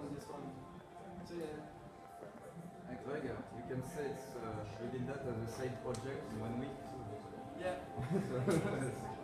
on this one. So yeah. And Gregor, you can say it's, uh, we did that as a side project in one week. Yeah.